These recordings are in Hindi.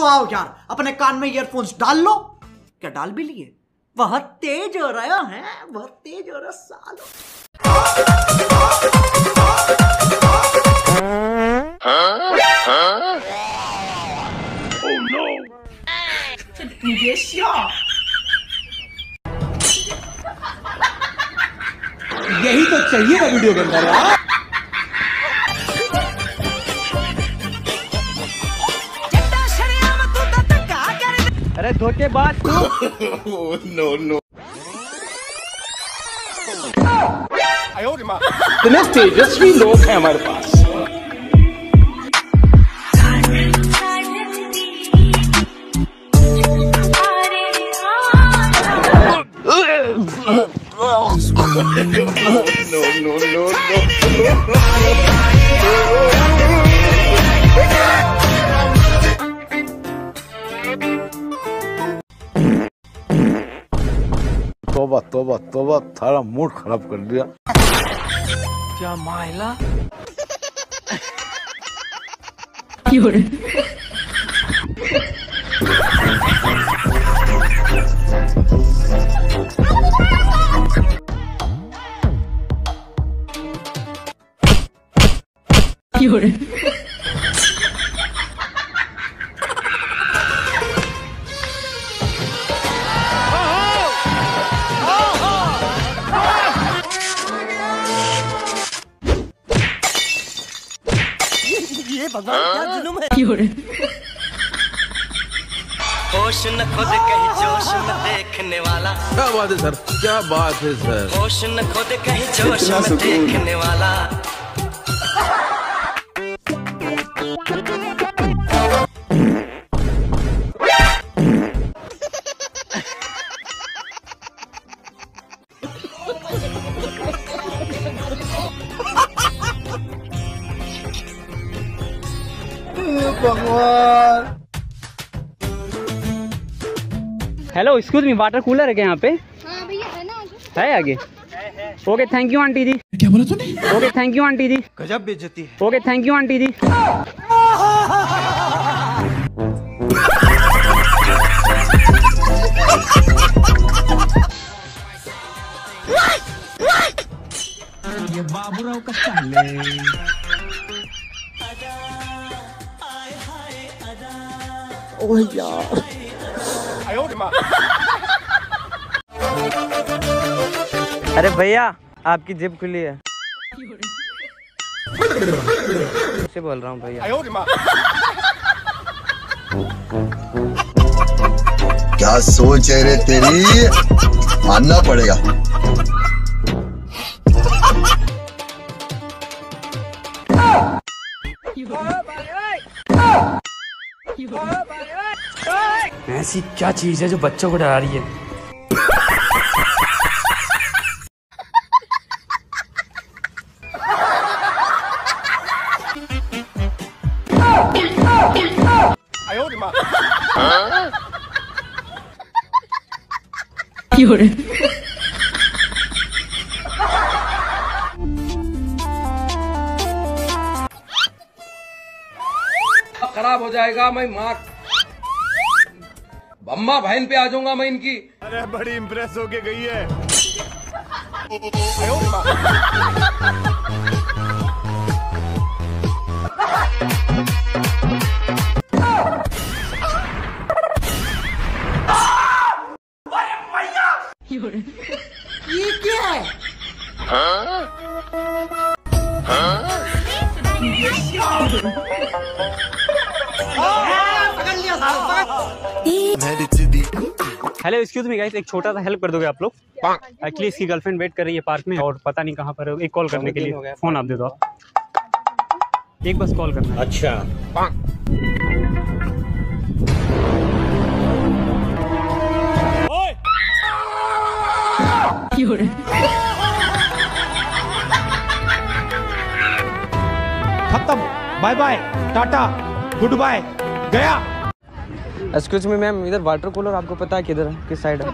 तो आओ यार, अपने कान में ईयरफोन्स डाल लो। क्या डाल भी लिए? बहुत तेज हो रहा है बहुत तेज हो रहा सालो यही तो चाहिए था वीडियो के अरे धोखेबाज तू। इतने तेजस्वी लोग हैं हमारे पास। तोबा तोबा तोबा थारा मूड खराब कर दिया। क्या मायला? होश न खुद कहीं जोश में देखने वाला। क्या बात है सर? क्या बात है सर? होश न खुद कहीं जोश में देखने वाला। Hello excuse me water cooler है क्या यहाँ पे? हाँ भैया है ना आगे। है आगे? ओके थैंक यू आंटी जी। क्या बोला तूने? ओके थैंक यू आंटी जी। गजब बेइज्जती है। ओके थैंक यू आंटी जी अरे भैया आपकी जेब खुली है। से बोल रहा हूँ भैया। क्या सोच है रे तेरी? मानना पड़ेगा। ऐसी क्या चीज़ है जो बच्चों को डरा रही है? खराब हो जाएगा, मैं माँ अम्मा बहन पे आ जाऊँगा मैं इनकी। अरे बड़ी इम्प्रेस होके गई है। ये क्या है? हाँ, लिया हेलो एक्सक्यूज मी गाइस एक छोटा सा हेल्प कर दोगे आप लोग? एक्चुअली इसकी गर्लफ्रेंड वेट कर रही है पार्क में और पता नहीं कहाँ पर है। एक कॉल करने के लिए फ़ोन आप दे दो आप। एक बस कॉल करना है। अच्छा। खत्म। बाय बाय टाटा गुड बाय गया। एक्सक्यूज मी मैम इधर वाटर कूलर आपको पता है किधर है? किस साइड है?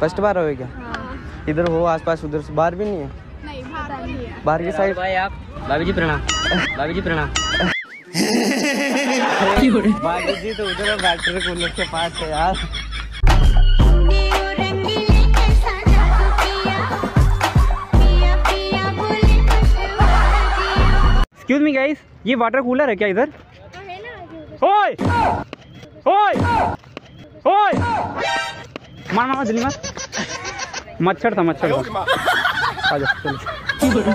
फ़र्स्ट बार हो क्या? इधर हो आसपास उधर से। बाहर भी नहीं है? बाहर की साइड भाई आप भाभी जी प्रणाम। भाभी जी प्रणाम। भाभी जी तो उधर वाटर कूलर के पास है यार। एक्सक्यूज मी गाइस ये वाटर कूलर है क्या इधर? ओए! ओए! ओए! मार मार जल्दी मार। मच्छर था मच्छर था। आ जा चलो।